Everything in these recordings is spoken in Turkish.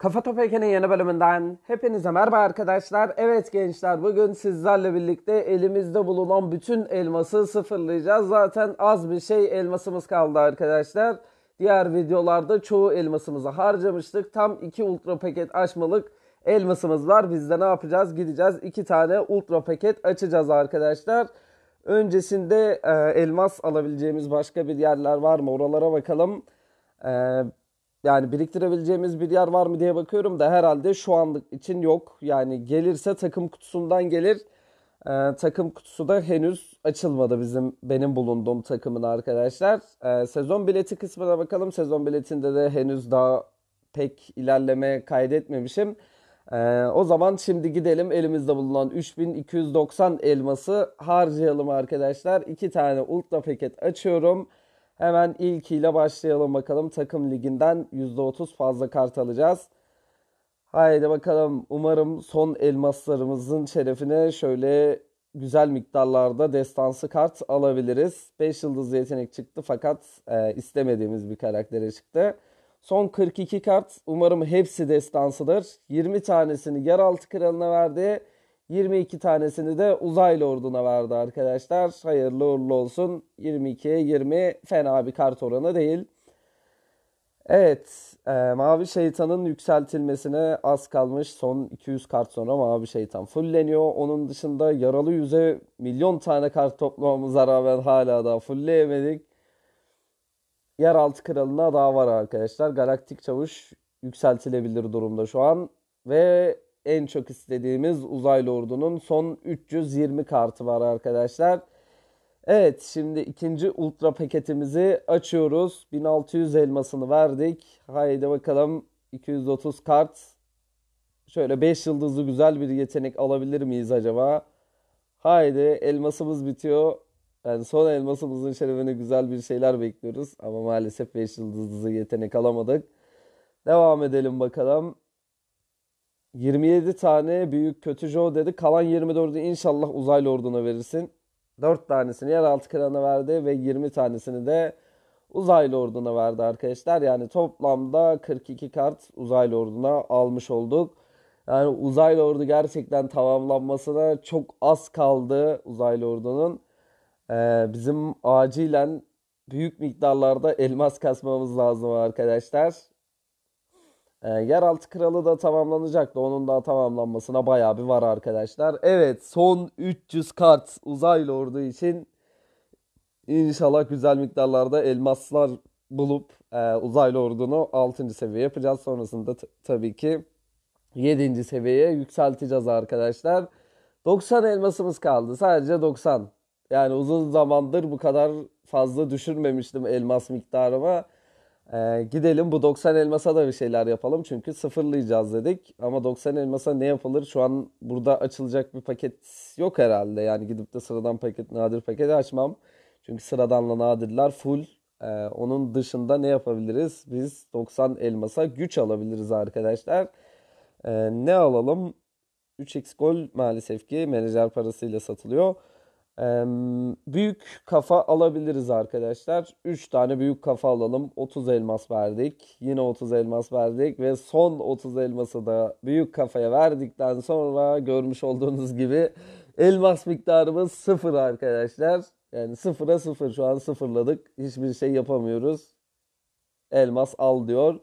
Kafa Top Eken'in yeni bölümünden hepinize merhaba arkadaşlar. Evet gençler bugün sizlerle birlikte elimizde bulunan bütün elması sıfırlayacağız. Zaten az bir şey elmasımız kaldı arkadaşlar. Diğer videolarda çoğu elmasımızı harcamıştık. Tam 2 ultra paket açmalık elmasımız var. Biz de ne yapacağız? Gideceğiz 2 tane ultra paket açacağız arkadaşlar. Öncesinde e, elmas alabileceğimiz başka bir yerler var mı? Oralara bakalım. E, yani biriktirebileceğimiz bir yer var mı diye bakıyorum da herhalde şu anlık için yok. Yani gelirse takım kutusundan gelir. Ee, takım kutusu da henüz açılmadı bizim benim bulunduğum takımın arkadaşlar. Ee, sezon bileti kısmına bakalım. Sezon biletinde de henüz daha pek ilerleme kaydetmemişim. Ee, o zaman şimdi gidelim elimizde bulunan 3290 elması harcayalım arkadaşlar. İki tane ultra paket açıyorum. Hemen ilkiyle başlayalım bakalım. Takım liginden %30 fazla kart alacağız. Haydi bakalım. Umarım son elmaslarımızın şerefine şöyle güzel miktarlarda destansı kart alabiliriz. 5 yıldızlı yetenek çıktı fakat e, istemediğimiz bir karaktere çıktı. Son 42 kart umarım hepsi destansıdır. 20 tanesini yeraltı kralına verdi. 22 tanesini de uzaylı orduna verdi arkadaşlar. Hayırlı uğurlu olsun. 22'ye 20 fena bir kart oranı değil. Evet, e, Mavi Şeytan'ın yükseltilmesine az kalmış. Son 200 kart sonra Mavi Şeytan fulleniyor. Onun dışında yaralı yüze milyon tane kart toplamamıza rağmen hala daha fullleyemedik. Yeraltı kralına daha var arkadaşlar. Galaktik Çavuş yükseltilebilir durumda şu an. Ve en çok istediğimiz uzaylı ordunun son 320 kartı var arkadaşlar. Evet şimdi ikinci ultra paketimizi açıyoruz. 1600 elmasını verdik. Haydi bakalım 230 kart. Şöyle 5 yıldızlı güzel bir yetenek alabilir miyiz acaba? Haydi elmasımız bitiyor. Yani son elmasımızın şerefine güzel bir şeyler bekliyoruz. Ama maalesef 5 yıldızlı yetenek alamadık. Devam edelim bakalım. 27 tane büyük kötü Joe dedi. Kalan 24'ü inşallah uzaylı orduna verirsin. 4 tanesini yeraltı kralına verdi ve 20 tanesini de uzaylı orduna verdi arkadaşlar. Yani toplamda 42 kart uzaylı orduna almış olduk. Yani uzaylı ordu gerçekten tamamlanmasına çok az kaldı uzaylı ordunun. Ee, bizim acilen büyük miktarlarda elmas kasmamız lazım arkadaşlar. E, Yeraltı Kralı da tamamlanacaktı. Onun da tamamlanmasına bayağı bir var arkadaşlar. Evet son 300 kart uzaylı ordu için inşallah güzel miktarlarda elmaslar bulup e, uzaylı ordunu 6. seviye yapacağız. Sonrasında tabii ki 7. seviyeye yükselteceğiz arkadaşlar. 90 elmasımız kaldı. Sadece 90. Yani uzun zamandır bu kadar fazla düşürmemiştim elmas miktarımı. Ee, gidelim bu 90 elmasa da bir şeyler yapalım. Çünkü sıfırlayacağız dedik. Ama 90 elmasa ne yapılır? Şu an burada açılacak bir paket yok herhalde. Yani gidip de sıradan paket, nadir paketi açmam. Çünkü sıradanla nadirler full. Ee, onun dışında ne yapabiliriz? Biz 90 elmasa güç alabiliriz arkadaşlar. Ee, ne alalım? 3x gol maalesef ki menajer parasıyla satılıyor. Büyük kafa alabiliriz arkadaşlar. 3 tane büyük kafa alalım. 30 elmas verdik. Yine 30 elmas verdik ve son 30 elması da büyük kafaya verdikten sonra görmüş olduğunuz gibi elmas miktarımız sıfır arkadaşlar. Yani sıfıra sıfır şu an sıfırladık. Hiçbir şey yapamıyoruz. Elmas al diyor.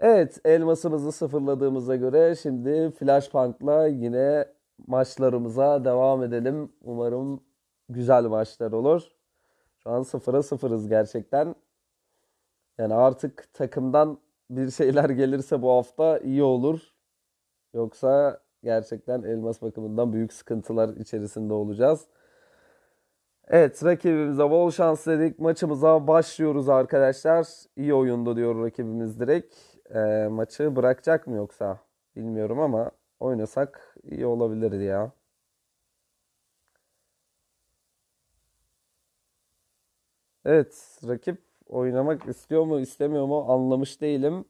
Evet elmasımızı sıfırladığımıza göre şimdi Flashpunk'la yine maçlarımıza devam edelim. Umarım güzel maçlar olur. Şu an sıfıra sıfırız gerçekten. Yani artık takımdan bir şeyler gelirse bu hafta iyi olur. Yoksa gerçekten elmas bakımından büyük sıkıntılar içerisinde olacağız. Evet rakibimize bol şans dedik. Maçımıza başlıyoruz arkadaşlar. İyi oyundu diyor rakibimiz direkt. E, maçı bırakacak mı yoksa bilmiyorum ama oynasak iyi olabilirdi ya. Evet, rakip oynamak istiyor mu istemiyor mu anlamış değilim.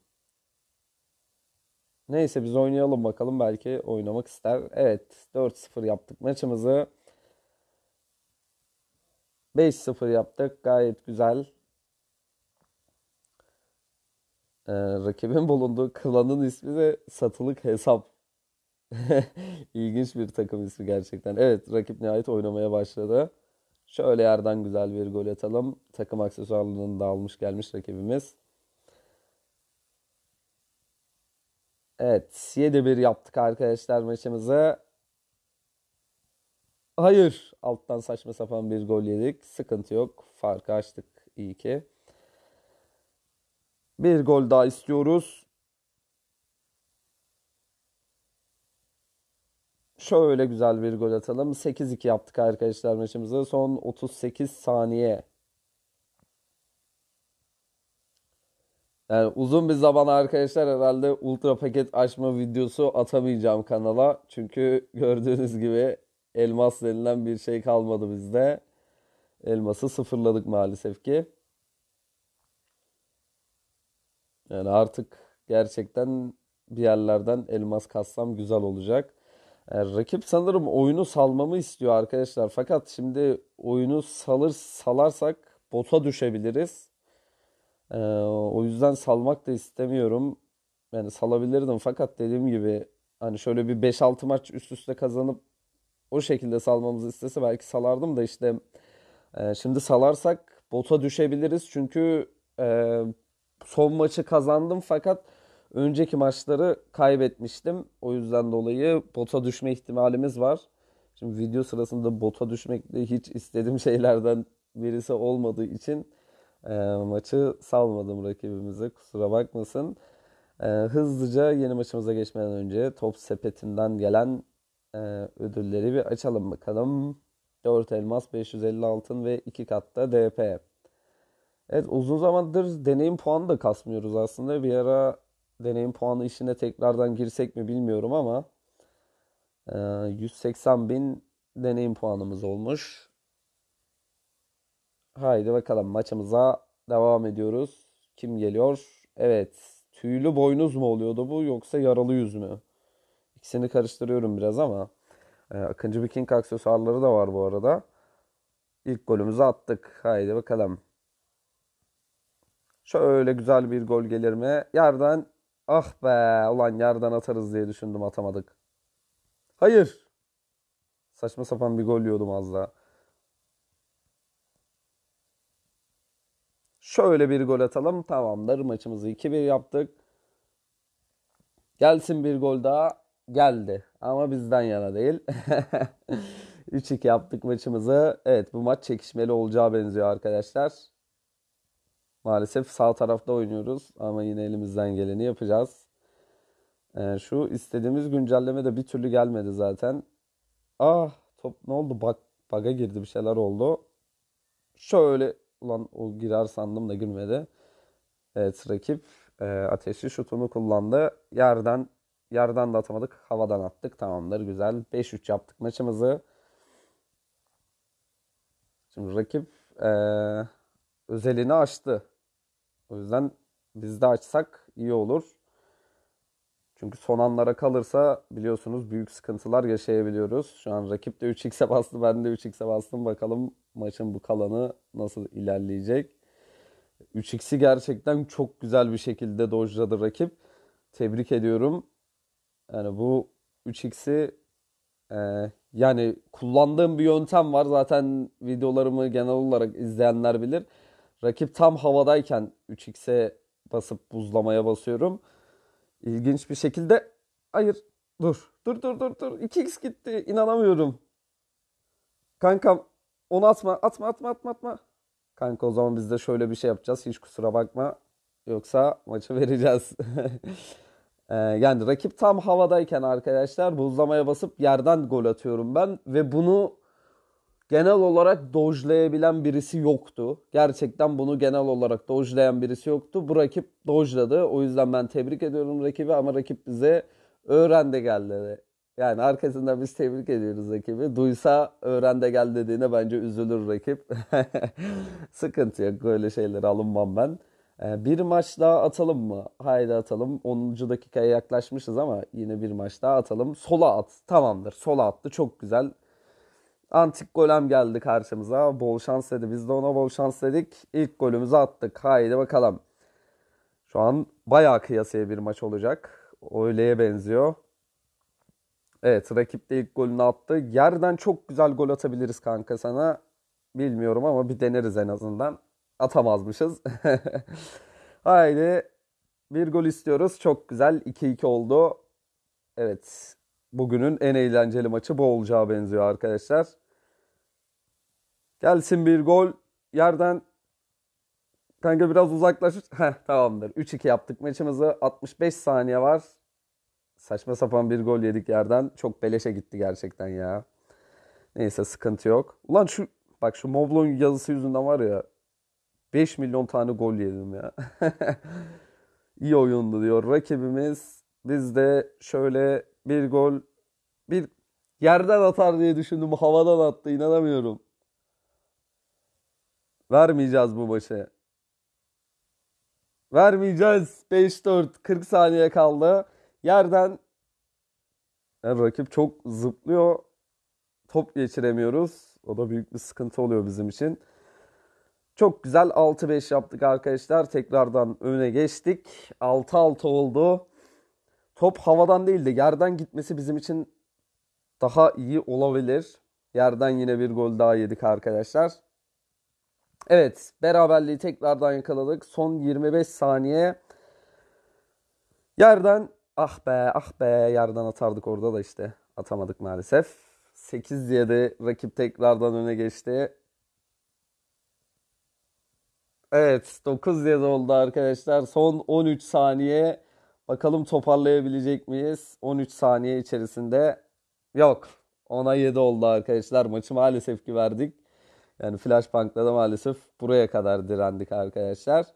Neyse biz oynayalım bakalım belki oynamak ister. Evet 4-0 yaptık maçımızı. 5-0 yaptık gayet güzel. Ee, rakibin bulunduğu klanın ismi de Satılık Hesap. İlginç bir takım ismi gerçekten. Evet, rakip nihayet oynamaya başladı. Şöyle yerden güzel bir gol atalım. Takım aksesuarlarını da almış gelmiş rakibimiz. Evet, 7-1 yaptık arkadaşlar maçımızı. Hayır, alttan saçma sapan bir gol yedik. Sıkıntı yok. Farkı açtık iyi ki. Bir gol daha istiyoruz. Şöyle güzel bir gol atalım. 8-2 yaptık arkadaşlar maçımızı. Son 38 saniye. Yani uzun bir zaman arkadaşlar herhalde ultra paket açma videosu atamayacağım kanala. Çünkü gördüğünüz gibi elmas denilen bir şey kalmadı bizde. Elması sıfırladık maalesef ki. Yani artık gerçekten bir yerlerden elmas kassam güzel olacak. Yani rakip sanırım oyunu salmamı istiyor arkadaşlar. Fakat şimdi oyunu salır salarsak bota düşebiliriz. Ee, o yüzden salmak da istemiyorum. Yani salabilirdim fakat dediğim gibi hani şöyle bir 5-6 maç üst üste kazanıp o şekilde salmamızı istese belki salardım da işte e, şimdi salarsak bota düşebiliriz. Çünkü e, son maçı kazandım fakat önceki maçları kaybetmiştim. O yüzden dolayı bota düşme ihtimalimiz var. Şimdi video sırasında bota düşmek de hiç istediğim şeylerden birisi olmadığı için e, maçı salmadım rakibimize. Kusura bakmasın. E, hızlıca yeni maçımıza geçmeden önce top sepetinden gelen e, ödülleri bir açalım bakalım. 4 elmas, 550 altın ve 2 katta DP. Evet uzun zamandır deneyim puanı da kasmıyoruz aslında. Bir ara deneyim puanı işine tekrardan girsek mi bilmiyorum ama 180 bin deneyim puanımız olmuş. Haydi bakalım maçımıza devam ediyoruz. Kim geliyor? Evet. Tüylü boynuz mu oluyordu bu yoksa yaralı yüz mü? İkisini karıştırıyorum biraz ama. E, Akıncı Viking aksesuarları da var bu arada. İlk golümüzü attık. Haydi bakalım. Şöyle güzel bir gol gelir mi? Yerden ah be ulan yerden atarız diye düşündüm atamadık. Hayır. Saçma sapan bir gol yiyordum az daha. Şöyle bir gol atalım. Tamamdır. Maçımızı 2-1 yaptık. Gelsin bir gol daha. Geldi. Ama bizden yana değil. 3-2 yaptık maçımızı. Evet bu maç çekişmeli olacağı benziyor arkadaşlar. Maalesef sağ tarafta oynuyoruz. Ama yine elimizden geleni yapacağız. Ee, şu istediğimiz güncelleme de bir türlü gelmedi zaten. Ah top ne oldu? Bak baga girdi bir şeyler oldu. Şöyle ulan o girer sandım da girmedi. Evet rakip e, ateşli şutunu kullandı. Yerden yerden de atamadık. Havadan attık. Tamamdır güzel. 5-3 yaptık maçımızı. Şimdi rakip e, özelini açtı. O yüzden biz de açsak iyi olur. Çünkü son anlara kalırsa biliyorsunuz büyük sıkıntılar yaşayabiliyoruz. Şu an rakip de 3x'e bastı, ben de 3x'e bastım. Bakalım maçın bu kalanı nasıl ilerleyecek. 3x'i gerçekten çok güzel bir şekilde dojladı rakip. Tebrik ediyorum. Yani bu 3x'i e, yani kullandığım bir yöntem var. Zaten videolarımı genel olarak izleyenler bilir. Rakip tam havadayken 3x'e basıp buzlamaya basıyorum. İlginç bir şekilde hayır dur dur dur dur dur 2x gitti inanamıyorum. Kankam onu atma atma atma atma atma. Kanka o zaman biz de şöyle bir şey yapacağız hiç kusura bakma. Yoksa maçı vereceğiz. ee, yani rakip tam havadayken arkadaşlar buzlamaya basıp yerden gol atıyorum ben. Ve bunu genel olarak dojlayabilen birisi yoktu. Gerçekten bunu genel olarak dojlayan birisi yoktu. Bu rakip dojladı. O yüzden ben tebrik ediyorum rakibi ama rakip bize öğrendi geldi. Yani arkasından biz tebrik ediyoruz rakibi. Duysa öğrende gel dediğine bence üzülür rakip. Sıkıntı yok. Böyle şeylere alınmam ben. Ee, bir maç daha atalım mı? Haydi atalım. 10. dakikaya yaklaşmışız ama yine bir maç daha atalım. Sola at. Tamamdır. Sola attı. Çok güzel. Antik golem geldi karşımıza. Bol şans dedi. Biz de ona bol şans dedik. İlk golümüzü attık. Haydi bakalım. Şu an bayağı kıyasaya bir maç olacak. Öyleye benziyor. Evet rakip de ilk golünü attı. Yerden çok güzel gol atabiliriz kanka sana. Bilmiyorum ama bir deneriz en azından. Atamazmışız. Haydi bir gol istiyoruz. Çok güzel. 2-2 oldu. Evet. Bugünün en eğlenceli maçı bu olacağı benziyor arkadaşlar. Gelsin bir gol. Yerden kanka biraz uzaklaş. Heh, tamamdır. 3-2 yaptık maçımızı. 65 saniye var. Saçma sapan bir gol yedik yerden. Çok beleşe gitti gerçekten ya. Neyse sıkıntı yok. Ulan şu bak şu Moblon yazısı yüzünden var ya 5 milyon tane gol yedim ya. İyi oyundu diyor rakibimiz. Biz de şöyle bir gol bir yerden atar diye düşündüm. Havadan attı inanamıyorum. Vermeyeceğiz bu maçı. Vermeyeceğiz. 5-4 40 saniye kaldı. Yerden yani rakip çok zıplıyor. Top geçiremiyoruz. O da büyük bir sıkıntı oluyor bizim için. Çok güzel 6-5 yaptık arkadaşlar. Tekrardan öne geçtik. 6-6 oldu. Top havadan değil de yerden gitmesi bizim için daha iyi olabilir. Yerden yine bir gol daha yedik arkadaşlar. Evet beraberliği tekrardan yakaladık. Son 25 saniye. Yerden ah be ah be yerden atardık orada da işte. Atamadık maalesef. 8 7 rakip tekrardan öne geçti. Evet 9-7 oldu arkadaşlar. Son 13 saniye. Bakalım toparlayabilecek miyiz? 13 saniye içerisinde. Yok. 10'a 7 oldu arkadaşlar. Maçı maalesef ki verdik. Yani Flashbank'ta da maalesef buraya kadar direndik arkadaşlar.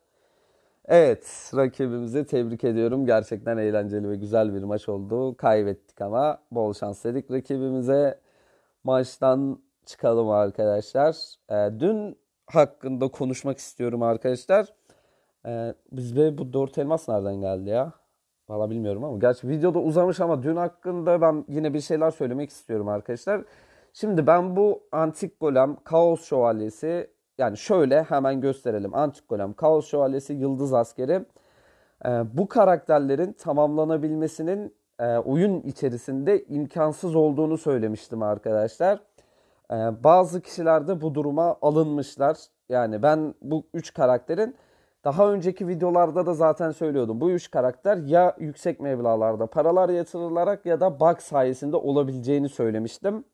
Evet rakibimizi tebrik ediyorum. Gerçekten eğlenceli ve güzel bir maç oldu. Kaybettik ama bol şans dedik rakibimize. Maçtan çıkalım arkadaşlar. Ee, dün hakkında konuşmak istiyorum arkadaşlar. Ee, bizde bu dört elmas nereden geldi ya? Valla bilmiyorum ama. Gerçi videoda uzamış ama dün hakkında ben yine bir şeyler söylemek istiyorum arkadaşlar. Şimdi ben bu antik golem, kaos şövalyesi yani şöyle hemen gösterelim. Antik golem, kaos şövalyesi, yıldız askeri. Ee, bu karakterlerin tamamlanabilmesinin e, oyun içerisinde imkansız olduğunu söylemiştim arkadaşlar. Ee, bazı kişiler de bu duruma alınmışlar. Yani ben bu üç karakterin daha önceki videolarda da zaten söylüyordum. Bu üç karakter ya yüksek mevlalarda paralar yatırılarak ya da bug sayesinde olabileceğini söylemiştim.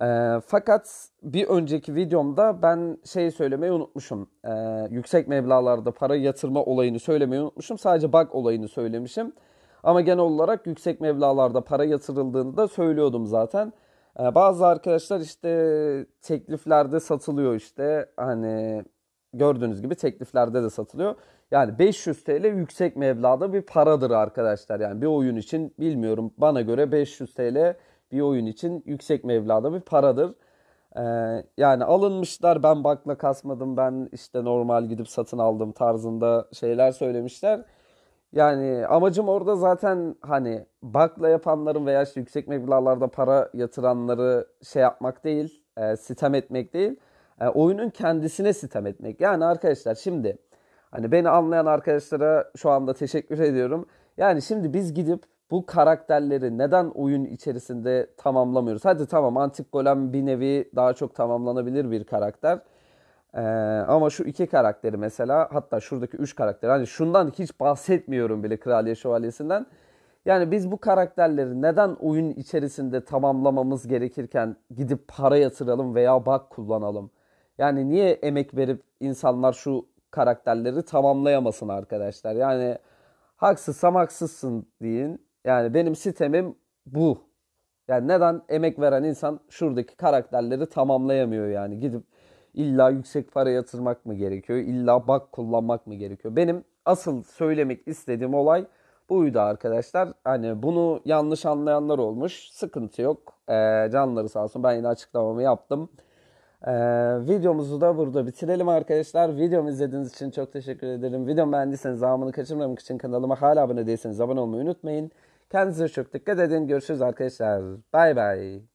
E, fakat bir önceki videomda ben şey söylemeyi unutmuşum. E, yüksek meblalarda para yatırma olayını söylemeyi unutmuşum. Sadece bug olayını söylemişim. Ama genel olarak yüksek meblalarda para yatırıldığını da söylüyordum zaten. E, bazı arkadaşlar işte tekliflerde satılıyor işte hani gördüğünüz gibi tekliflerde de satılıyor. Yani 500 TL yüksek meblağda bir paradır arkadaşlar. Yani bir oyun için bilmiyorum bana göre 500 TL bir oyun için yüksek mevlada bir paradır. Ee, yani alınmışlar ben bakla kasmadım ben işte normal gidip satın aldım tarzında şeyler söylemişler. Yani amacım orada zaten hani bakla yapanların veya işte yüksek meblalarda para yatıranları şey yapmak değil, e, sitem etmek değil. E, oyunun kendisine sitem etmek. Yani arkadaşlar şimdi hani beni anlayan arkadaşlara şu anda teşekkür ediyorum. Yani şimdi biz gidip bu karakterleri neden oyun içerisinde tamamlamıyoruz? Hadi tamam Antik Golem bir nevi daha çok tamamlanabilir bir karakter. Ee, ama şu iki karakteri mesela hatta şuradaki üç karakter hani şundan hiç bahsetmiyorum bile Kraliye Şövalyesi'nden. Yani biz bu karakterleri neden oyun içerisinde tamamlamamız gerekirken gidip para yatıralım veya bug kullanalım? Yani niye emek verip insanlar şu karakterleri tamamlayamasın arkadaşlar? Yani haksızsam haksızsın deyin. Yani benim sistemim bu. Yani neden emek veren insan şuradaki karakterleri tamamlayamıyor yani gidip illa yüksek para yatırmak mı gerekiyor? İlla bak kullanmak mı gerekiyor? Benim asıl söylemek istediğim olay buydu arkadaşlar. Hani bunu yanlış anlayanlar olmuş. Sıkıntı yok. Ee, canları sağ olsun. Ben yine açıklamamı yaptım. Ee, videomuzu da burada bitirelim arkadaşlar. Videomu izlediğiniz için çok teşekkür ederim. Videomu beğendiyseniz zamanını kaçırmamak için kanalıma hala abone değilseniz abone olmayı unutmayın. Kendinize çok dikkat edin. Görüşürüz arkadaşlar. Bay bay.